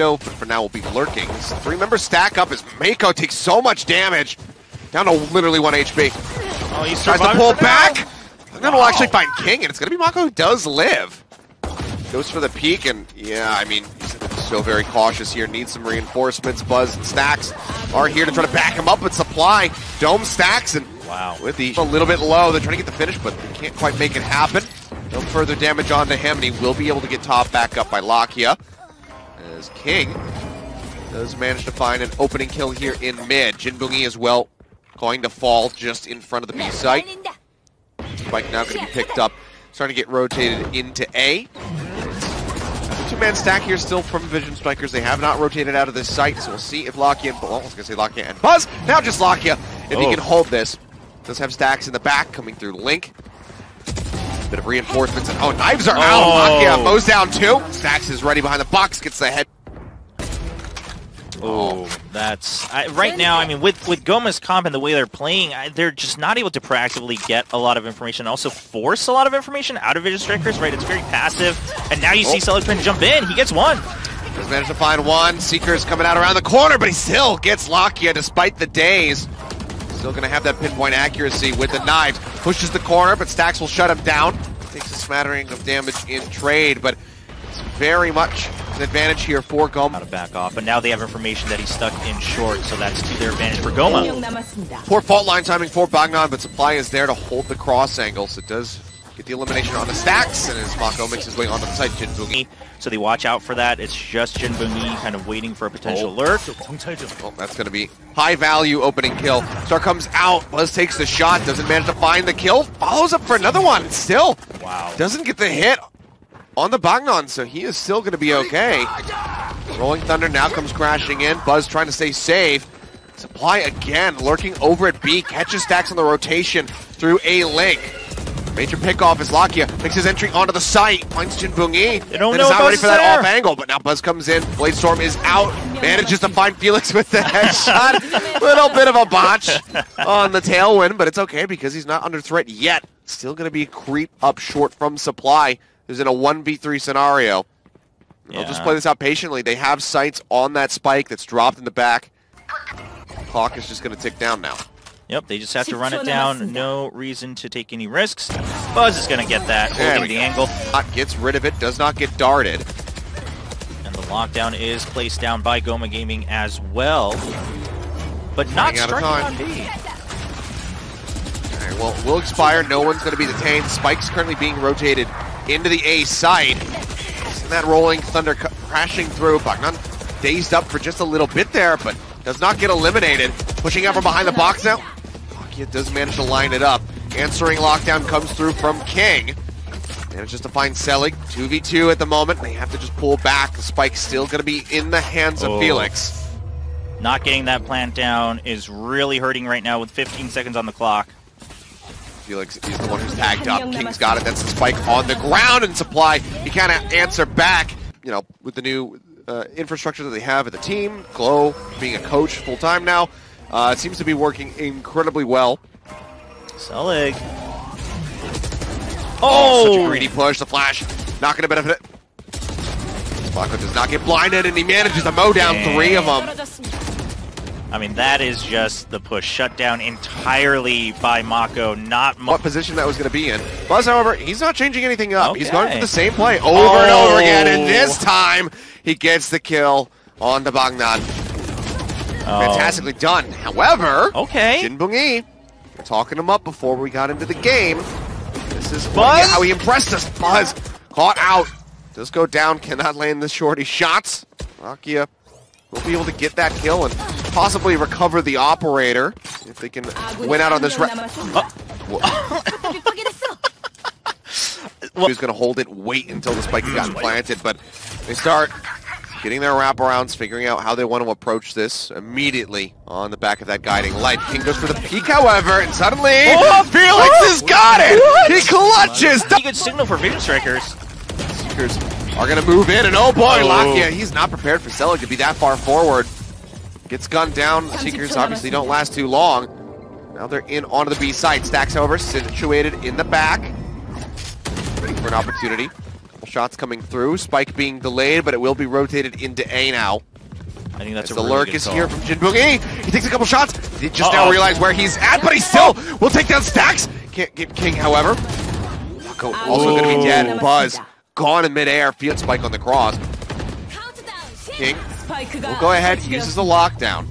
window, but for now we'll be lurking. This three-member stack up as Mako takes so much damage. Down to literally one HP. Oh, he's Tries to pull back. I'm gonna Wow. actually find King, and it's gonna be Mako who does live. Goes for the peak, and yeah, I mean, he's still very cautious here. Needs some reinforcements. Buzz and Stax are here to try to back him up with supply. Dome Stax, and Wow. with the a little bit low, they're trying to get the finish, but they can't quite make it happen. No further damage onto him, and he will be able to get top back up by Lakia. As King does manage to find an opening kill here in mid. JinboongE as well going to fall just in front of the B site. Spike now going to be picked up, starting to get rotated into A. The two-man stack here still from Vision Strikers. They have not rotated out of this site, so we'll see if Lakia and well, I was going to say Lakia and Buzz. Now just Lakia, if he Oh. can hold this. Does have Stax in the back coming through Link. Bit of reinforcements and oh, knives are out. Oh. Lakia mows down too. Stax is ready behind the box, gets the head. Oh, oh. that's I, right now. I mean, with with Goma's comp and the way they're playing, I, they're just not able to proactively get a lot of information. Also, force a lot of information out of Vision Strikers. Right, it's very passive. And now you see Oh. Seller trying to jump in. He gets one. He's managed to find one. Seeker's coming out around the corner, but he still gets Lakia despite the days. Still going to have that pinpoint accuracy with the knives. Pushes the corner, but Stax will shut him down. Takes a smattering of damage in trade, but it's very much an advantage here for How Goma. to back off, but now they have information that he's stuck in short, so that's to their advantage for Goma. Poor fault line timing for Bangnan, but Supply is there to hold the cross angles. It does get the elimination on the Stax, and as Mako makes his way onto the site, JinboongE. So they watch out for that. It's just JinboongE kind of waiting for a potential Oh. lurk. Well, that's going to be high value opening kill. Star comes out. Buzz takes the shot. Doesn't manage to find the kill. Follows up for another one. Still Wow. doesn't get the hit on the Bangnan, so he is still going to be okay. Rolling Thunder now comes crashing in. Buzz trying to stay safe. Supply again, lurking over at B. Catches Stax on the rotation through A link. Major pickoff as Lakia makes his entry onto the site. Finds JinboongE. They don't and know is not ready for that there. off angle, but now Buzz comes in. Blade Storm is out. Manages to find Felix with the headshot. Little bit of a botch on the tailwind, but it's okay because he's not under threat yet. Still going to be creep up short from supply. Who's in a 1v3 scenario. They'll just play this out patiently. They have sights on that spike that's dropped in the back. Clock is just going to tick down now. Yep, they just have to run it down. No reason to take any risks. Buzz is going to get that, There holding the go. angle. Clock gets rid of it, does not get darted. And the lockdown is placed down by Goma Gaming as well. But not Running striking on B. All right, well, will expire. No one's going to be detained. Spike's currently being rotated into the A side. And that rolling thunder crashing through. Bangnan dazed up for just a little bit there, but does not get eliminated. Pushing out from behind the box now. Lakia does manage to line it up. Answering lockdown comes through from King. Manages to find Selig. 2v2 at the moment. They have to just pull back. The Spike's still going to be in the hands of Oh. Felix. Not getting that plant down is really hurting right now with 15 seconds on the clock. Felix is the one who's tagged up. King's got it. That's the spike on the ground and supply. He can't a- answer back. You know, with the new uh, infrastructure that they have at the team, Glow being a coach full time now, uh, it seems to be working incredibly well. Selig. Oh, Oh! such a greedy push. The flash not going to benefit. Spacco does not get blinded, and he manages to mow down three of them. I mean, that is just the push. Shut down entirely by Mako. Not What position that was going to be in. Buzz, however, he's not changing anything up. He's going for the same play over and over again, and Oh. this time he gets the kill on the Bangnan. Oh. Fantastically done. However, Okay. JinboongE, we're talking him up before we got into the game. This is Buzz? how he impressed us. Buzz caught out. Does go down, cannot land the shorty shots. Lakia will be able to get that kill and possibly recover the operator if they can win out on this. Ra- uh, Well- Who's going to hold it, wait until the spike got planted, but they start getting their wraparounds, figuring out how they want to approach this immediately on the back of that guiding light. King goes for the peak, however, and suddenly Oh! oh Felix oh, has got it! He clutches! Pretty good signal for Vision Strikers. Seekers are going to move in, and oh boy, Oh. Lakia, he's not prepared for Selig to be that far forward. Gets gunned down. Seekers obviously don't last too long. Now they're in onto the B side. Stax, however, situated in the back. Waiting for an opportunity. Couple shots coming through. Spike being delayed, but it will be rotated into A now. I think that's As a the really lurk good is call. here from Jinbong E. He takes a couple shots. He just Uh-oh. now realized where he's at, but he still will take down Stax. Can't get King, however. Mako oh, also going to be dead. Buzz gone in midair. Field Spike on the cross. King will go ahead, uses the lockdown.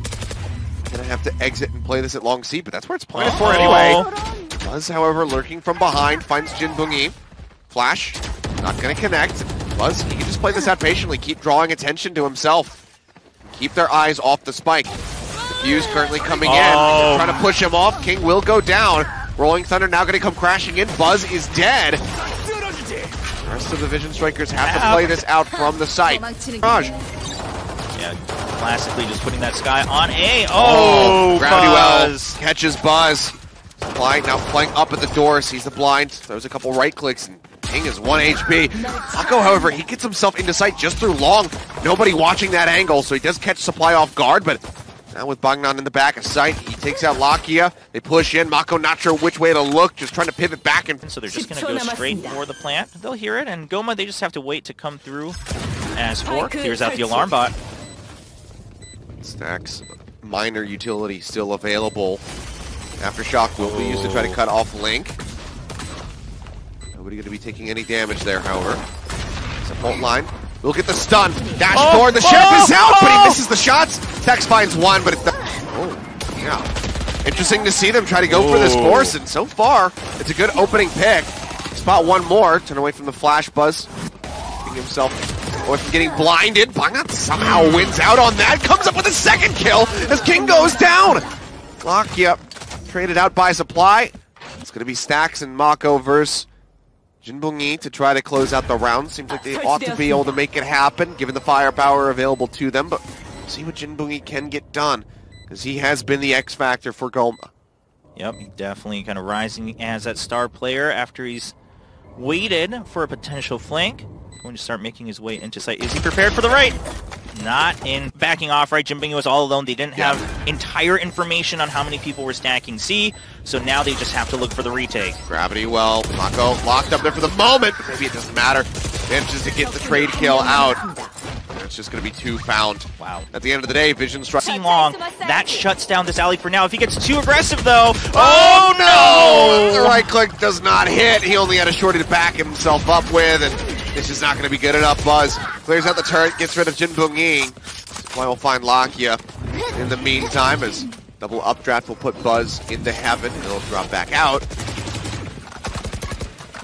Gonna have to exit and play this at long C, but that's where it's planned for anyway. Buzz, however, lurking from behind, finds JinboongE. Flash, not going to connect. Buzz, he can just play this out patiently, keep drawing attention to himself. Keep their eyes off the spike. The fuse currently coming Oh. in, trying to push him off. King will go down. Rolling Thunder now going to come crashing in. Buzz is dead. The rest of the Vision Strikers have to play this out from the site. Raj, Yeah, classically just putting that sky on A. Oh, oh Gravity Buzz. Well catches Buzz. Blind now playing up at the door, sees the blind, throws a couple right clicks, and King is 1 HP. Mako, however, he gets himself into sight just through long. Nobody watching that angle, so he does catch Supply off guard, but now with Bangnan in the back of sight, he takes out Lakia. They push in. Mako not sure which way to look, just trying to pivot back and So they're just going to go straight for the plant. They'll hear it, and Goma, they just have to wait to come through as four. Clears out the alarm bot. Stacks minor utility still available. Aftershock will be used to try to oh. cut off Link. Nobody going to be taking any damage there, however. It's a bolt line. We'll get the stun. Dash Oh, forward. The sheriff oh, is out, but he oh. misses the shots. Tex finds one, but it's. Oh, yeah. Interesting to see them try to go for this force, and so far, it's a good opening pick. Spot one more. Turn away from the flash buzz. Keeping himself away from getting blinded. Bangat somehow wins out on that. Comes up with a second kill as King goes down. Lock, yep. Traded out by Supply. It's going to be Stax and Mako versus JinboongE to try to close out the round. Seems like they ought to be able to make it happen, given the firepower available to them. But see what JinboongE can get done, because he has been the X factor for Goma. Yep, definitely kind of rising as that star player after he's waited for a potential flank. Going to start making his way into sight. Is he prepared for the right? Not in backing off, right? JinboongE was all alone. They didn't Yeah. have entire information on how many people were stacking C, so now they just have to look for the retake. Gravity well, Mako locked up there for the moment, but maybe it doesn't matter. Manages to get the trade kill out. It's just going to be two found. Wow. At the end of the day, Vision Strike. C long. That shuts down this alley for now. If he gets too aggressive, though, Oh oh The no! right click does not hit. He only had a shorty to back himself up with, and this is not going to be good enough. Buzz clears out the turret, gets rid of JinboongE. Supply will find Lakia in the meantime as double updraft will put Buzz into heaven. it'll drop back out.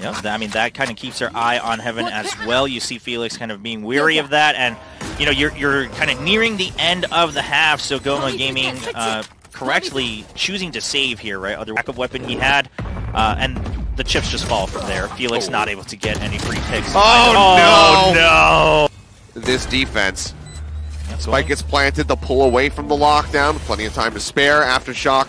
Yeah, I mean that kind of keeps their eye on heaven as well. You see Felix kind of being weary of that, and you know you're you're kind of nearing the end of the half. So Goma Gaming uh, correctly choosing to save here, right? Other backup weapon he had, uh, and the chips just fall from there. Felix not able to get any free picks. Oh, no, no! This defense. That's Spike going- gets planted. They'll pull away from the lockdown. Plenty of time to spare. Aftershock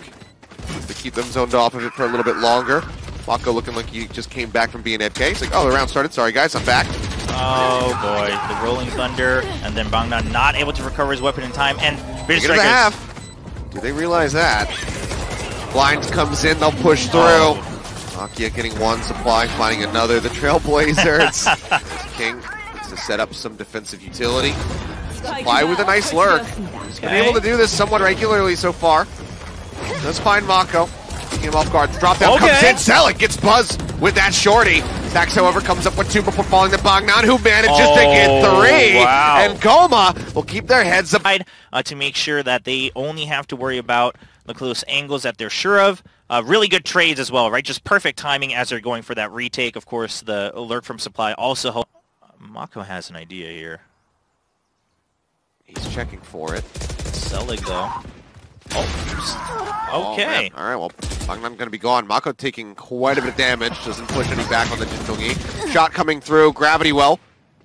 to keep them zoned off of it for a little bit longer. Mako looking like he just came back from being AFK. He's like, oh, the round started. Sorry, guys, I'm back. Oh boy, the rolling thunder, and then Bangnan not able to recover his weapon in time, and the Strikers. half. Do they realize that? Blind comes in, they'll push oh. through. Oh. Akia getting one supply, finding another. The Trailblazers. King to set up some defensive utility. Supply with a nice lurk. He's been able to do this somewhat regularly so far. Let's find Mako. Taking him off guard. The drop down comes Okay. in. Selig gets Buzz with that shorty. Stax, however, comes up with two before falling to Bangnan, who manages to get three. wow. And Goma will keep their heads up. uh, to make sure that they only have to worry about the close angles that they're sure of. Uh, really good trades as well, right? Just perfect timing as they're going for that retake. Of course, the alert from supply also help. Mako has an idea here. He's checking for it. Selig, though. Oh, Oh, okay. man. All right, well, Bangnan going to be gone. Mako taking quite a bit of damage. Doesn't push any back on the JinboongE. Shot coming through. Gravity well.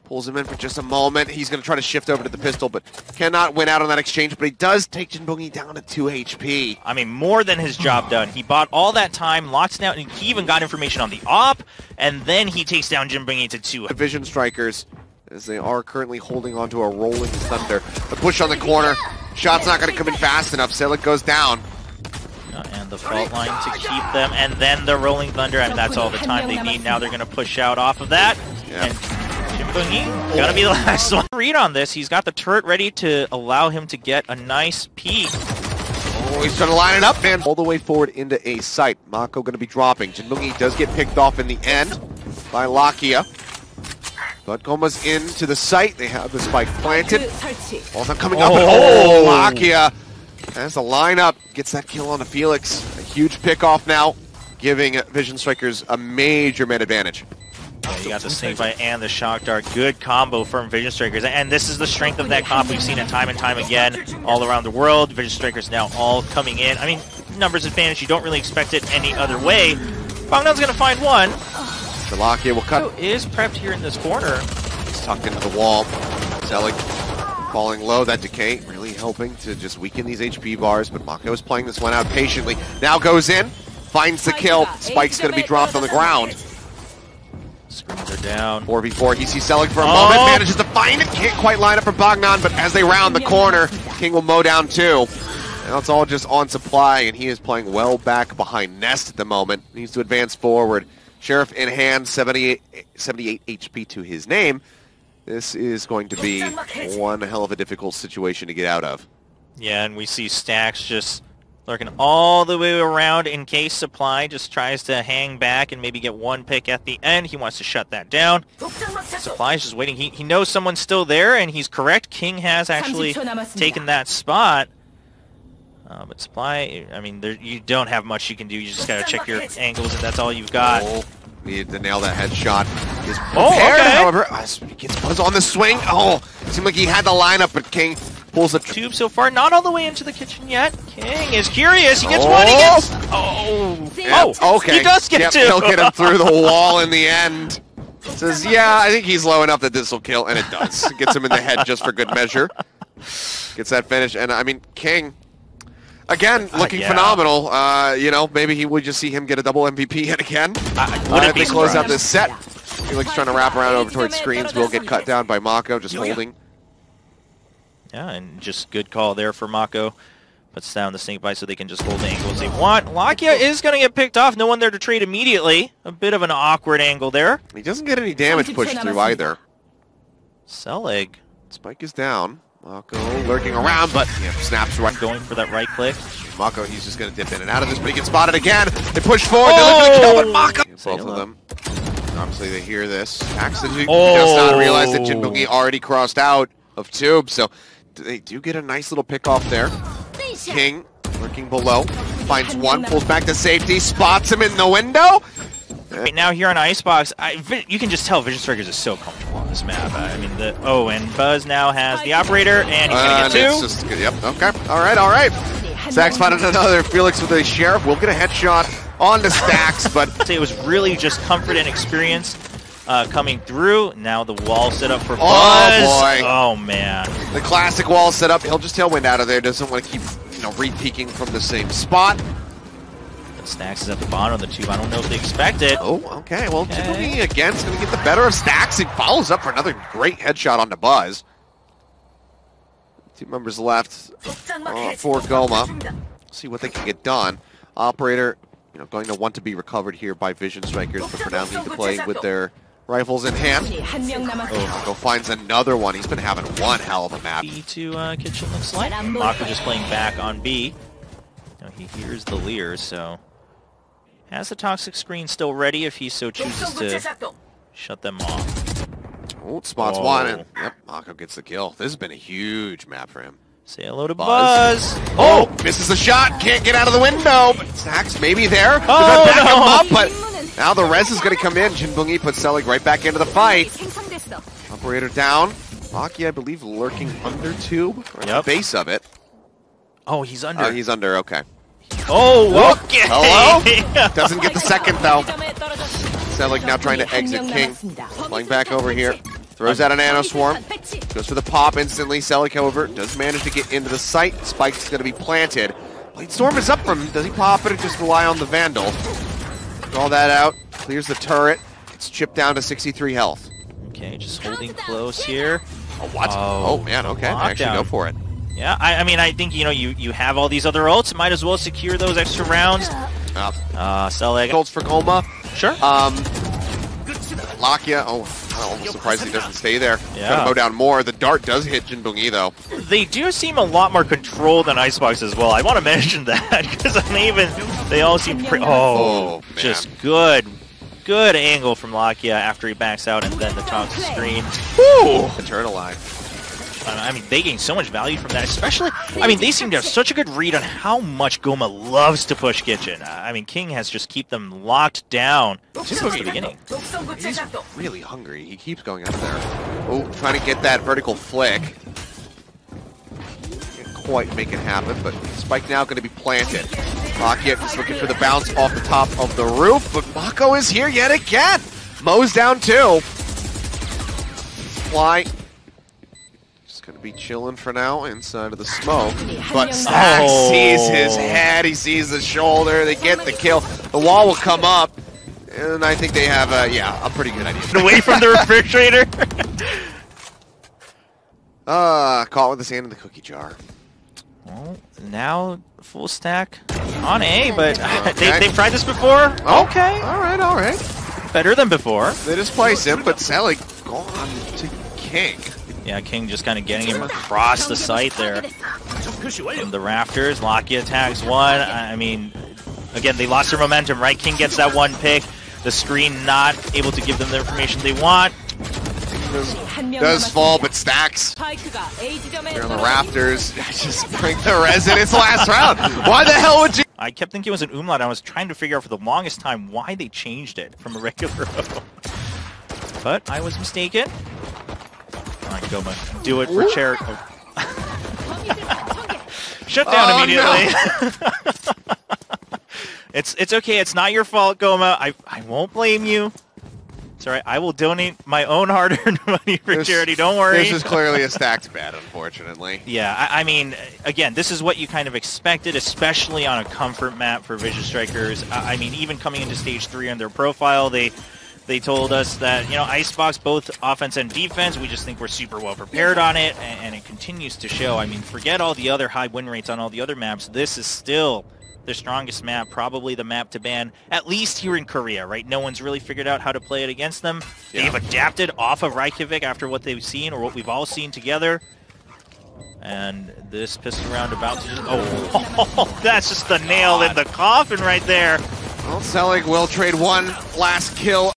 Pulls him in for just a moment. He's going to try to shift over to the pistol, but cannot win out on that exchange. But he does take JinboongE down to 2 HP. I mean, more than his job done. He bought all that time, locks down, and he even got information on the op, and then he takes down it to two. Division Strikers, as they are currently holding onto a rolling thunder. The push on the corner. Shot's not going to come in fast enough. Selig goes down. Uh, and the fault line to keep them, and then the rolling thunder. I mean, that's all the time they need. Now they're going to push out off of that. Yeah. And Bungie, gotta be the last one. Read on this. He's got the turret ready to allow him to get a nice peek. Oh, he's trying to line it up, man. All the way forward into a site. Mako going to be dropping. JinboongE does get picked off in the end by Lakia. But Goma's into the site. They have the spike planted. Also coming up. Oh. Oh, Lakia as the lineup gets that kill on the Felix. A huge pick off now, giving Vision Strikers a major man advantage. Yeah, you got the snake bite and the shock dart. Good combo from Vision Strikers, and this is the strength of that comp. We've seen it time and time again all around the world. Vision Strikers now all coming in. I mean, numbers advantage. You don't really expect it any other way. Bangnan's gonna find one. So will cut. Who is prepped here in this corner? He's tucked into the wall. Selig falling low. That decay really helping to just weaken these HP bars. But Mako is playing this one out patiently. Now goes in, finds the kill. Spike's going to be dropped on the ground. Screens are down. 4v4. He sees Selig for a Oh! moment, manages to find it. Can't quite line up for Bangnan, but as they round the corner, King will mow down two. Now it's all just on supply, and he is playing well back behind Nest at the moment. Needs to advance forward. Sheriff in hand, 78, 78 HP to his name. This is going to be one hell of a difficult situation to get out of. Yeah, and we see Stax just lurking all the way around in case Supply just tries to hang back and maybe get one pick at the end. He wants to shut that down. Supply's just waiting. He, he knows someone's still there, and he's correct. King has actually taken that spot. Uh, but Supply, I mean, there, you don't have much you can do. You just got to check your angles, and that's all you've got. Oh, needed to nail that headshot. Is Oh, okay. however. uh, He gets Buzz on the swing. Oh, seemed like he had the lineup, but King pulls the Tube so far, not all the way into the kitchen yet. King is curious. He gets Oh. one. He gets. Oh. Yeah, oh. okay. He does get yep, two. He'll get him through the wall in the end. Says, yeah, I think he's low enough that this will kill, and it does. Gets him in the head just for good measure. Gets that finish, and I mean, King, again, looking yeah. phenomenal. Uh, you know, maybe he would just see him get a double MVP hit again. I, I Uh, wouldn't if they close out this set, Felix trying to wrap around over towards screens. Will get cut down by Mako, just holding. Yeah, and just good call there for Mako. Puts down the snake bite so they can just hold the angles they want. Lakia is going to get picked off. No one there to trade immediately. A bit of an awkward angle there. He doesn't get any damage pushed through either. Selig Spike is down. Mako lurking around, but yeah, snaps right. going for that right click. Mako, he's just going to dip in and out of this, but he gets spotted again. They push forward. They're looking to kill, but Oh! Mako. Both of them. Obviously, they hear this. Accidentally Oh! does not realize that oh! JinboongE already crossed out of Tube, so they do get a nice little pick off there. King lurking below, finds one, pulls back to safety, spots him in the window. Right now here on Icebox, I, you can just tell Vision Strikers is so comfortable on this map. I mean, the oh, and Buzz now has the operator, and he's And going to it's get two. just. Yep. Okay. All right. All right. Stax finding another. Felix with a sheriff. We'll get a headshot on the Stax, but It was really just comfort and experience uh, coming through. Now the wall set up for Oh, Buzz. boy. Oh man. the classic wall set up. He'll just tailwind out of there. Doesn't want to keep you know re-peeking from the same spot. But Stax is at the bottom of the tube. I don't know if they expect it. Oh, okay. Well, Okay. Tiffany again is going to get the better of Stax. He follows up for another great headshot on the Buzz. Two members left uh, for Goma. See what they can get done. Operator, you know, going to want to be recovered here by Vision Strikers, but for now need to play with their rifles in hand. Oh, Go finds another one. He's been having one hell of a map. B to uh, kitchen looks like. Mako just playing back on B. Now he hears the leer, so has the toxic screen still ready if he so chooses to shut them off. Oh, spots Oh. one, and yep, Mako gets the kill. This has been a huge map for him. Say hello to Buzz. Buzz. Oh, misses the shot. Can't get out of the window. But Stax maybe there. Oh, gonna back no. him up, but now the res is going to come in. JinboongE puts Selig right back into the fight. Operator down. Maki, I believe, lurking under tube, or at Yep. the base of it. Oh, he's uh, under. Oh, he's under. Okay. oh, okay. Hello? Doesn't get the second though. Selig now trying to exit King. Playing back over here. Throws out an Nano Swarm. Goes for the pop instantly. Selig, however, does manage to get into the site. Spike's going to be planted. Blade Storm is up from him. Does he pop it or just rely on the Vandal? Draw that out. Clears the turret. It's chipped down to 63 health. Okay, just holding close here. Oh, what? Oh, Oh, man. Okay. Actually, lockdown. go for it. Yeah, I, I mean, I think, you know, you, you have all these other ults. Might as well secure those extra rounds. Uh, Uh, Selig. golds for Goma. Sure. Um, Lakia. Oh, I'm surprised he doesn't stay there. Yeah. Gotta mow down more. The dart does hit JinboongE though. They do seem a lot more controlled than Icebox as well. I want to mention that because they even they all seem pretty. Oh, Oh, just good, good angle from Lakia after he backs out and then the toxic screen. Woo! I mean, they gain so much value from that, especially. I mean, they seem to have such a good read on how much Goma loves to push Kitchen. I mean, King has just keep them locked down since the beginning. He's really hungry. He keeps going up there. Oh, trying to get that vertical flick. Can't quite make it happen, but Spike now going to be planted. Lakia is looking for the bounce off the top of the roof, but Mako is here yet again. Mo's down too. Fly. Just going to be chilling for now inside of the smoke. But Stax Oh. sees his head, he sees the shoulder, they get the kill. The wall will come up. And I think they have a, yeah, a pretty good idea. Away from the refrigerator. Uh, caught with his hand in the cookie jar. well, now full stack on A, but Okay. they, they've tried this before. Okay, All right, all right. better than before. They displace him, but Sally gone to King. Yeah, King just kind of getting him across the site there from the rafters. Lakia attacks one. I I mean, again, they lost their momentum, right? King gets that one pick. The screen not able to give them the information they want. Does, does fall, but Stax. They're on the rafters. Just bring the residents last round. Why the hell would you? I kept thinking it was an umlaut. I was trying to figure out for the longest time why they changed it from a regular O. But I was mistaken. Come on, Goma. Do it for charity. Shut down Oh, immediately. it's it's okay. It's not your fault, Goma. I I won't blame you. Sorry, alright. I will donate my own hard-earned money for This- charity. Don't worry. This is clearly a stacked bet, unfortunately. Yeah, I, I mean, again, this is what you kind of expected, especially on a comfort map for Vision Strikers. I, I mean, even coming into stage three on their profile, they they told us that you know Icebox both offense and defense. We just think we're super well prepared on it, and, and it continues to show. I mean, forget all the other high win rates on all the other maps. This is still the strongest map, probably the map to ban, at least here in Korea, right? No one's really figured out how to play it against them. Yeah. They've adapted off of Reykjavik after what they've seen or what we've all seen together. And this pistol round about to just... Oh, that's just the nail in the coffin right there. Well, Selig will trade one last kill